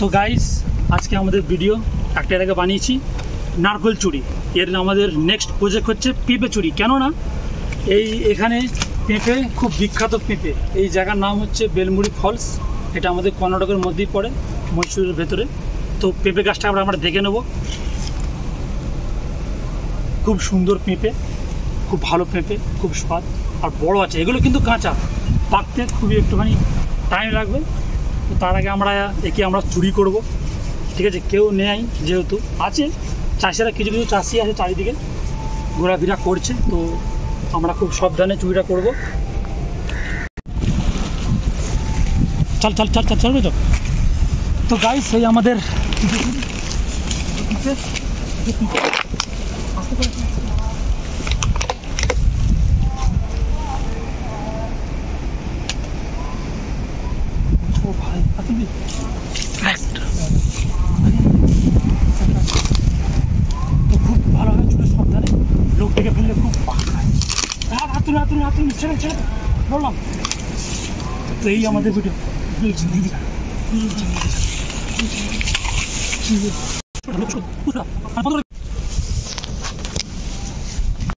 তো গাইস আজকে আমাদের ভিডিও একটা এর আগে বানিয়েছি, নারকেল চুরি। এর আমাদের নেক্সট প্রজেক্ট হচ্ছে পেঁপে চুরি। কেননা এই এখানে পেঁপে খুব বিখ্যাত পেঁপে। এই জায়গার নাম হচ্ছে বেলমুড়ি ফলস। এটা আমাদের কর্ণাটকের মধ্যেই পড়ে, মহীশূরের ভেতরে। তো পেঁপে গাছটা আমরা আমরা দেখে নেব। খুব সুন্দর পেঁপে, খুব ভালো পেঁপে, খুব স্বাদ। আর বড় আছে। এগুলো কিন্তু কাঁচা। পাকতে খুবই একটুখানি টাইম লাগবে। তার আগে আমরা একে আমরা চুরি করব। ঠিক আছে? কেউ নেয় যেহেতু। আছে। চাষিরা কিছু কিছু চাষি আছে চারিদিকে। ঘোরাফেরা করছে। তো আমরা খুব সাবধানে চুরিটা করব। চল চল চল চল চলবে তো? তো গাই সেই আমাদের আস্তে করে ও ভাই আপনি তো খুব ভালোভাবে চুলে সাবধানে লোক থেকে ফেললে খুব পাক খায় হাত হাত তুলে হাত তুলে হাত তুলে ছেড়ে ছেড়ে বললাম তো এই আমাদের ভিডিও